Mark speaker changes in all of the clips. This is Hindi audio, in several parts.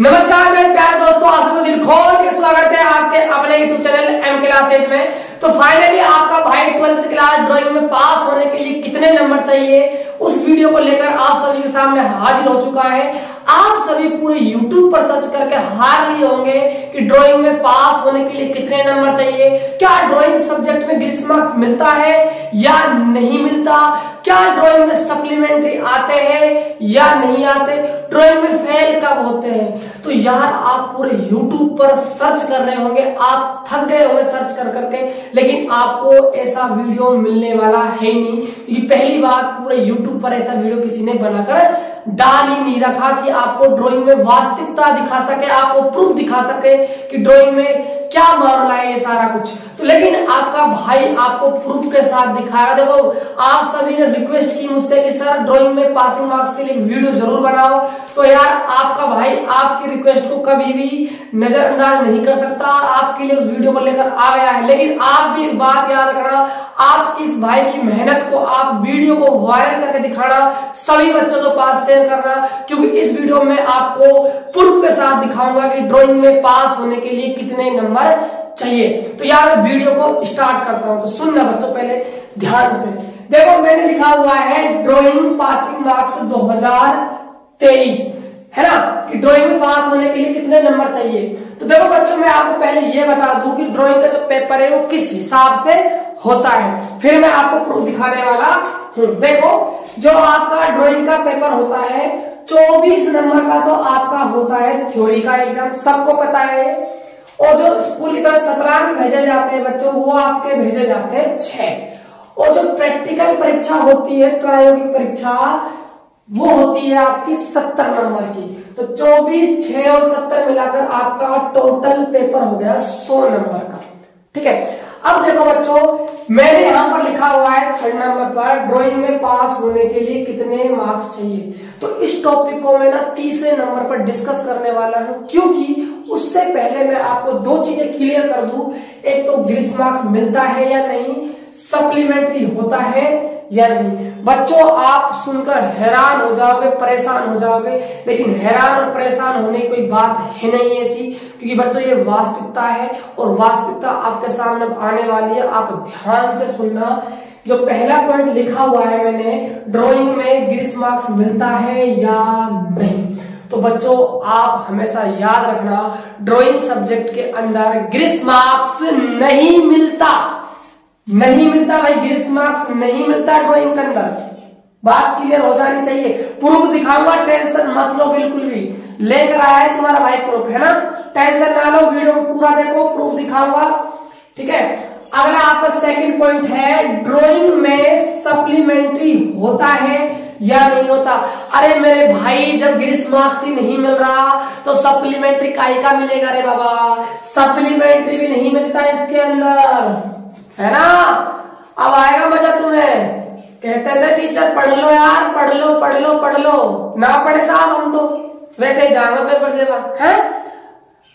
Speaker 1: नमस्कार, मेरे प्यारे दोस्तों, आप सबको दिल खोल के स्वागत है आपके अपने YouTube channel M class eight में। तो फाइनली आपका भाई ट्वेल्थ क्लास ड्राइंग में पास होने के लिए कितने नंबर चाहिए, उस वीडियो को लेकर आप सभी के सामने हाजिर हो चुका है। आप सभी पूरे YouTube पर सर्च करके हार लिए होंगे कि ड्राइंग में पास होने के लिए कितने नंबर चाहिए। क्या ड्राइंग सब्जेक्ट में ग्रीस मार्क्स मिलता है या नहीं मिलता? क्या ड्राइंग में सप्लीमेंट्री आते हैं या नहीं आते? ड्राइंग में फेल कब होते हैं? तो यार आप पूरे YouTube पर सर्च कर रहे होंगे। आप थक गए होंगे सर्च कर करके, लेकिन आपको ऐसा वीडियो मिलने वाला है नहीं। पहली बात, पूरे YouTube पर ऐसा वीडियो किसी ने बनाकर डाल ही नहीं रखा कि आपको ड्राइंग में वास्तविकता दिखा सके, आपको प्रूफ दिखा सके कि ड्राइंग में क्या मामला है ये सारा कुछ। तो लेकिन आपका भाई आपको प्रूफ के साथ दिखाया। देखो, आप सभी ने रिक्वेस्ट की मुझसे कि, सर ड्राइंग में पासिंग मार्क्स के लिए वीडियो ज़रूर बनाओ। तो यार, आपका भाई आपकी रिक्वेस्ट को कभी भी नजरअंदाज नहीं कर सकता और आपके लिए उस वीडियो को लेकर आ गया है। लेकिन आप भी एक बात याद रखना, आप इस भाई की मेहनत को, आप वीडियो को वायरल करके दिखाना, सभी बच्चों के पास शेयर करना, क्योंकि इस वीडियो में आपको प्रूफ के साथ दिखाऊँगा कि ड्राइंग में पास होने के लिए कितने नंबर चाहिए। तो यार वीडियो को स्टार्ट करता हूँ। तो सुनना बच्चों, पहले ध्यान से। देखो, मैंने लिखा हुआ है ड्राइंग पासिंग मार्क्स 2023 है ना? कि ड्राइंग में पास होने के लिए कितने नंबर चाहिए? तो देखो बच्चों, मैं आपको पहले ये बता दूँ कि ड्राइंग का जो पेपर है वो किस हिसाब से होता है। फिर मैं आपको प्रूफ दिखाने वाला हूँ। देखो, जो आपका ड्राइंग का पेपर होता है 24 नंबर का तो आपका होता है थ्योरी का एग्ज़ाम सबको पता है? और जो स्कूल की तरफ़ सत्रह भेजे जाते हैं बच्चों, वो आपके भेजे जाते हैं छह। और जो प्रैक्टिकल परीक्षा होती है, प्रायोगिक परीक्षा, वो होती है आपकी सत्तर नंबर की। तो चौबीस, छह और सत्तर मिलाकर आपका टोटल पेपर हो गया सौ नंबर का। ठीक है? अब देखो बच्चों, मैंने यहाँ पर लिखा हुआ है थर्ड नंबर पर ड्राइंग में पास होने के लिए कितने मार्क्स चाहिए। तो इस टॉपिक को मैं ना तीसरे नंबर पर डिस्कस करने वाला हूँ, क्योंकि उससे पहले मैं आपको दो चीज़ें क्लियर कर दू। एक तो ग्रीस मार्क्स मिलता है या नहीं सप्लीमेंट्री होता है या नहीं? बच्चों, आप सुनकर हैरान हो जाओगे, परेशान हो जाओगे, लेकिन हैरान और परेशान होने की कोई बात है नहीं ऐसी, क्योंकि बच्चों, ये वास्तविकता है और वास्तविकता आपके सामने आने वाली है। आप ध्यान से सुनना। जो पहला पॉइंट लिखा हुआ है मैंने ड्राइंग में ग्रीस मार्क्स मिलता है या नहीं? तो बच्चों, आप हमेशा याद रखना ड्राइंग सब्जेक्ट के अंदर ग्रीस मार्क्स नहीं मिलता। नहीं मिलता भाई ग्रीस मार्क्स, नहीं मिलता ड्राइंग के अंदर बात क्लियर हो जानी चाहिए। प्रूफ दिखाऊँगा टेंशन मत लो बिल्कुल भी। लेकर आया है तुम्हारा भाई प्रूफ है ना? टेंशन ना लो वीडियो को पूरा देखो प्रूफ दिखाऊँगा। ठीक है? अगला आपका सेकंड पॉइंट है ड्राइंग में सप्लीमेंट्री होता है या नहीं होता? अरे मेरे भाई, जब ग्रीस मार्क्स ही नहीं मिल रहा तो सप्लीमेंट्री काई का मिलेगा रे बाबा? सप्लीमेंट्री भी नहीं मिलता इसके अंदर। है ना? अब आएगा मज़ा तुम्हें कहते थे, टीचर, पढ़ लो यार, पढ़ लो पढ़ लो पढ़ लो। ना पढ़े साहब हम तो। वैसे ही जाना पेपर देवा है?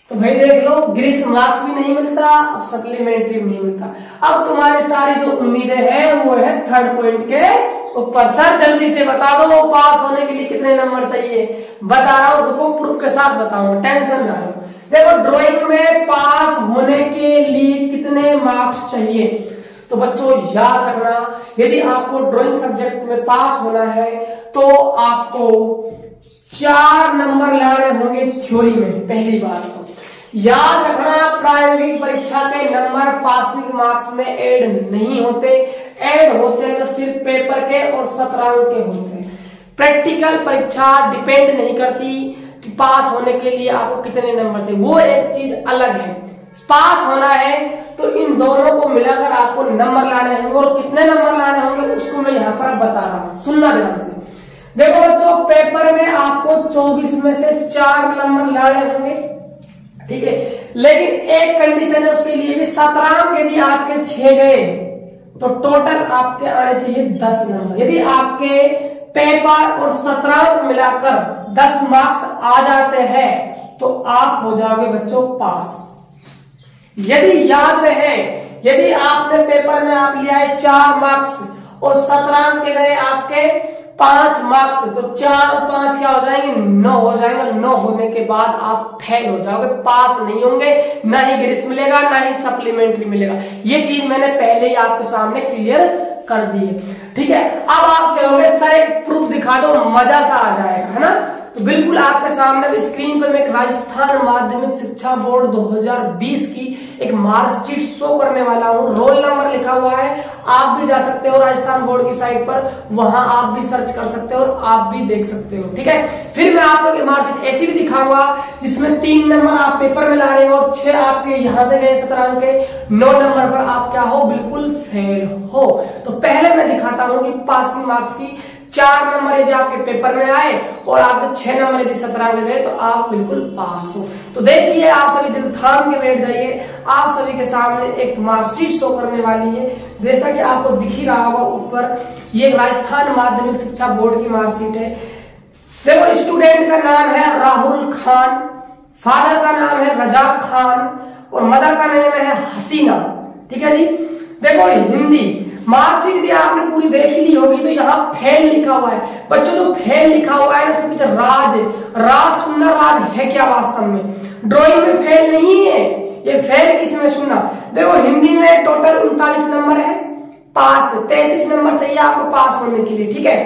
Speaker 1: तो भाई देख लो, ग्रीस मार्क्स भी नहीं मिलता, अब सप्लीमेंट्री भी नहीं मिलता। अब तुम्हारी सारी जो उम्मीदें हैं, वो है थर्ड पॉइंट के ऊपर। सर, जल्दी से बता दो, वो पास होने के लिए कितने नंबर चाहिए? बता रहा हूँ, रुको, प्रूफ के साथ बताऊँगा टेंशन ना लो। देखो ड्राइंग में पास होने के लिए कितने मार्क्स चाहिए? तो बच्चों, याद रखना, यदि आपको ड्राइंग सब्जेक्ट में पास होना है तो आपको चार नंबर लाने होंगे थ्योरी में, पहली बात तो। याद रखना प्रायोगिक परीक्षा के नंबर पासिंग मार्क्स में ऐड नहीं होते। ऐड होते हैं तो सिर्फ़ पेपर के और सत्रह के होते हैं। प्रैक्टिकल परीक्षा डिपेंड नहीं करती। पास होने के लिए आपको कितने नंबर चाहिए? वो एक चीज़ अलग है। पास होना है तो इन दोनों को मिलाकर आपको नंबर लाने होंगे और कितने नंबर लाने होंगे उसको मैं यहाँ पर बता रहा हूँ। सुनना ध्यान से। देखो बच्चों पेपर में आपको 24 में से चार नंबर लाने होंगे। ठीक है? लेकिन एक कंडीशन है उसके लिए भी सत्रह यदि आपके छह गए। तो टोटल आपके आने चाहिए दस नंबर। यदि आपके पेपर और सत्रह मिलाकर दस मार्क्स आ जाते हैं तो आप हो जाओगे बच्चों पास। यदि याद रहे, यदि आपने पेपर में आप लिया है चार मार्क्स और सत्रह के गए आपके पाँच मार्क्स तो चार पाँच क्या हो जाएँगे? नौ हो जाएँगे नौ होने के बाद आप फेल हो जाओगे पास नहीं होंगे, ना ही ग्रेस मिलेगा, ना ही सप्लीमेंट्री मिलेगा। ये चीज़ मैंने पहले ही आपके सामने क्लियर कर दिए। ठीक है? अब आप कहोगे, सर, एक प्रूफ दिखा दो, मज़ा सा आ जाएगा। है ना? तो बिल्कुल आपके सामने स्क्रीन पर मैं राजस्थान माध्यमिक शिक्षा बोर्ड 2020 की एक मार्कशीट शो करने वाला हूँ। रोल नंबर लिखा हुआ है। आप भी जा सकते हो राजस्थान बोर्ड की साइट पर। वहाँ आप भी सर्च कर सकते हो और आप भी देख सकते हो। ठीक है? फिर मैं आपको एक मार्कशीट ऐसी भी दिखाऊँगा जिसमें तीन नंबर आप पेपर में ला रहे हो। और छह आपके यहाँ से गए सत्रह अंक के। नौ नंबर पर आप क्या हो? बिल्कुल फेल हो। तो पहले मैं दिखाता हूँ कि पासिंग मार्क्स की चार नंबर यदि आपके पेपर में आए और आपके छह नंबर यदि सत्रह में गए तो आप बिल्कुल पास हो। तो देखिए, आप सभी दिल थाम के बैठ जाइए। आप सभी के सामने एक मार्कशीट शो करने वाली है। जैसा कि आपको दिख ही रहा होगा, ऊपर ये राजस्थान माध्यमिक शिक्षा बोर्ड की मार्कशीट है। देखो स्टूडेंट का नाम है राहुल खान फादर का नाम है रजाक खान और मदर का नाम है हसीना। ठीक है जी? देखो, हिंदी मार्कशीट यदि आपने, पूरी देख ली होगी तो यहाँ फेल लिखा हुआ है। बच्चों, जो फेल लिखा हुआ है, उसके पीछे राज राज सुनना, राज है क्या वास्तव में? ड्राइंग में फेल नहीं है। ये फेल किसमें सुनना? देखो, हिंदी में टोटल उनतालीस नंबर है, पास तैतीस नंबर चाहिए आपको पास होने के लिए, ठीक है?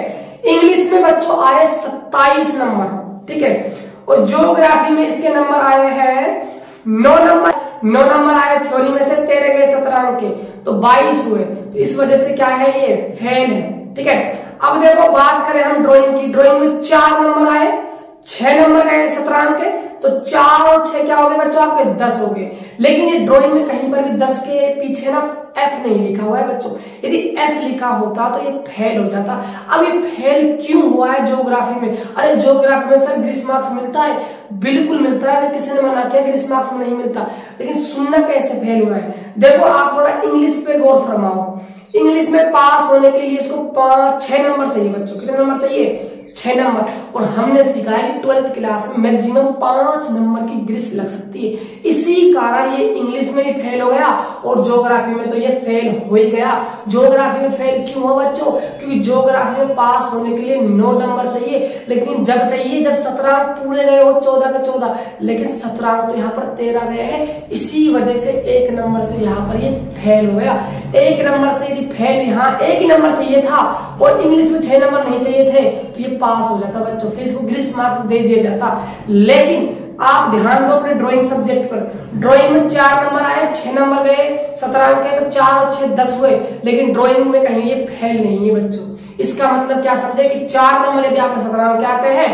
Speaker 1: इंग्लिश में बच्चों, आए सत्ताईस नंबर, ठीक है? और ज्योग्राफी में इसके नंबर आए हैं, नौ नंबर नौ नंबर आए, थ्योरी में से तेरह गए सत्रह अंक के। तो बाईस हुए। तो इस वजह से क्या है ये? फेल है। ठीक है? अब देखो बात करें हम ड्राइंग की। ड्राइंग में चार नंबर आए। छह नंबर गए सत्रह के। तो चार और छह क्या हो गए बच्चों? आपके दस हो गए। लेकिन ये ड्रॉइंग में कहीं पर भी दस के पीछे ना एफ़ नहीं लिखा हुआ है बच्चों। यदि एफ़ लिखा होता तो ये फेल हो जाता। अब ये फेल क्यों हुआ है ज्योग्राफी में? अरे ज्योग्राफी में सर ग्रीस मार्क्स मिलता है। बिल्कुल मिलता है। किसी ने मना किया ग्रीस मार्क्स में नहीं मिलता। लेकिन सुनना कैसे फेल हुआ है? देखो, आप थोड़ा इंग्लिश पे गौर फरमाओ। इंग्लिश में पास होने के लिए इसको पाँच, छह नंबर चाहिए बच्चों। कितने नंबर चाहिए? छह नंबर। और हमने सिखाया कि ट्वेल्थ क्लास में मैक्सिमम पाँच नंबर की ग्रिस लग सकती है। इसी कारण ये इंग्लिश में भी फेल हो गया और ज्योग्राफी में तो ये फेल हो ही गया। ज्योग्राफी में फेल क्यों हुआ बच्चों? क्योंकि ज्योग्राफी में पास होने के लिए नौ नंबर चाहिए। लेकिन जब चाहिए, जब सत्रह पूरे गए हो, चौदह के चौदह। लेकिन सत्रह तो यहाँ पर तेरह गए हैं। इसी वजह से एक नंबर से यहाँ पर ये फेल हो गया। एक नंबर से यदि फेल यहाँ, एक नंबर चाहिए था और इंग्लिश में छह नंबर नहीं चाहिए थे तो ये पास हो जाता बच्चों। फिर इसको ग्रीस मार्क्स दे दिया जाता। लेकिन आप ध्यान दो अपने ड्राइंग सब्जेक्ट पर। ड्राइंग में चार नंबर आए, छह नंबर गए सत्रह अंक के तो चार और छह, दस हुए, लेकिन ड्राइंग में कहीं ये फेल नहीं है बच्चों। इसका मतलब क्या समझे कि चार नंबर यदि आपके सत्रह अंक आते हैं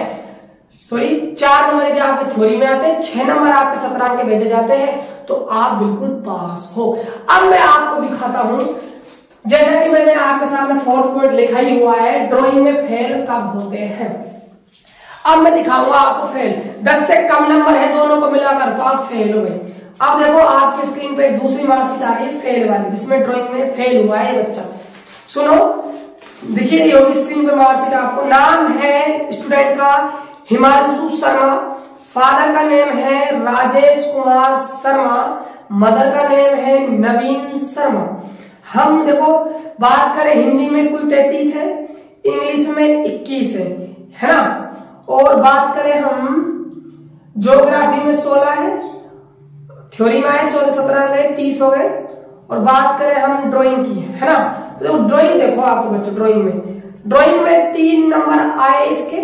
Speaker 1: सॉरी चार नंबर यदि आपके थ्योरी में आते हैं, छह नंबर आपके सत्रह अंक भेजे जाते हैं तो आप बिल्कुल पास हो। अब मैं आपको दिखाता हूँ, जैसा कि मैंने आपके सामने फोर्थ पॉइंट लिखा ही हुआ है ड्राइंग में फेल कब होते हैं? अब मैं दिखाऊँगा आपको फेल दस से कम नंबर है दोनों को मिलाकर तो आप फेल हो गए अब देखो, आपकी स्क्रीन पे दूसरी मार्कशीट आ रही है फेल वाली, जिसमें ड्राइंग में फेल हुआ है बच्चा। सुनो, देखिए, ये होगी स्क्रीन पर मार्कशीट आपको। नाम है स्टूडेंट का हिमांशु शर्मा फादर का नेम है राजेश कुमार शर्मा मदर का नेम है नवीन शर्मा। हम देखो, बात करें हिंदी में कुल तैतीस है, इंग्लिश में इक्कीस है है ना? और बात करें हम ज्योग्राफी में सोलह है, थ्योरी में आए, चौदह सत्रह गए, तीस हो गए, और बात करें हम ड्राइंग की, है ना? तो देखो ड्राइंग देखो आपको बच्चों ड्राइंग में। ड्राइंग में तीन नंबर आए इसके,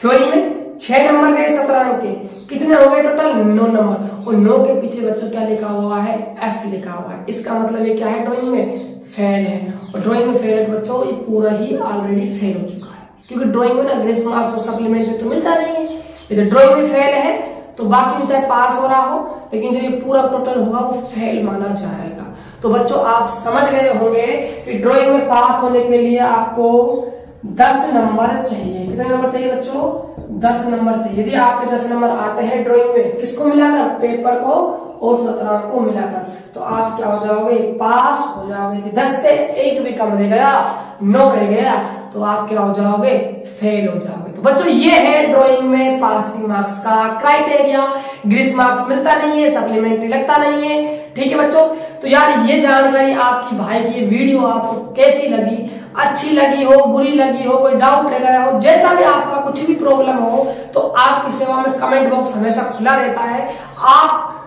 Speaker 1: थ्योरी में, छह नंबर गए सत्रह अंक के। कितने हो गए टोटल नौ नंबर। और नौ के पीछे बच्चों क्या लिखा हुआ है? एफ़ लिखा हुआ है। इसका मतलब ये क्या है? ड्राइंग में फेल है। और ड्राइंग में फेल है तो बच्चों, ये पूरा ही ऑलरेडी फेल हो चुका है। क्योंकि ड्राइंग में ना ग्रेस मार्क्स और सप्लीमेंट तो मिलता नहीं है। यदि ड्राइंग में फेल है तो बाकी में चाहे पास हो रहा हो, लेकिन जो ये पूरा टोटल होगा, वो फेल माना जाएगा। तो बच्चों, आप समझ गए होंगे कि ड्राइंग में पास होने के लिए आपको दस नंबर चाहिए। कितने नंबर चाहिए बच्चों? दस नंबर चाहिए। यदि आपके दस नंबर आते हैं ड्राइंग में, किसको मिलाकर? पेपर को और सत्रह को मिलाकर। तो आप क्या हो जाओगे? पास हो जाओगे। दस से एक भी कम रह गया, नौ रह गया। तो आप क्या हो जाओगे? फेल हो जाओगे। तो बच्चों, ये है ड्राइंग में पासिंग मार्क्स का क्राइटेरिया ग्रीस मार्क्स मिलता नहीं है सप्लीमेंट्री लगता नहीं है। ठीक है बच्चों? तो यार, ये जानकारी आपकी भाई की ये वीडियो आपको कैसी लगी? अच्छी लगी हो, बुरी लगी हो, कोई डाउट रह गया हो, जैसा भी आपका कुछ भी प्रॉब्लम हो तो आपकी सेवा में कमेंट बॉक्स हमेशा खुला रहता है। आप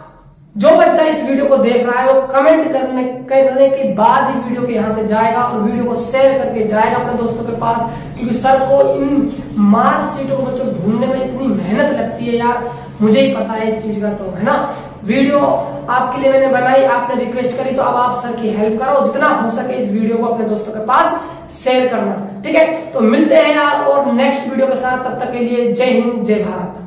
Speaker 1: जो बच्चा इस वीडियो को देख रहा है, वो कमेंट करने करने के बाद ही वीडियो के यहाँ से जाएगा और वीडियो को शेयर करके जाएगा अपने दोस्तों के पास। क्योंकि सर को इन मार्कशीटों को बच्चों ढूँढने में इतनी मेहनत लगती है यार। मुझे ही पता है इस चीज़ का तो है ना? वीडियो आपके लिए मैंने बनाई, आपने रिक्वेस्ट करी तो अब आप सर की हेल्प करो। जितना हो सके इस वीडियो को अपने दोस्तों के पास शेयर करना। ठीक है? तो मिलते हैं यार और नेक्स्ट वीडियो के साथ, तब तक के लिए जय हिंद, जय भारत।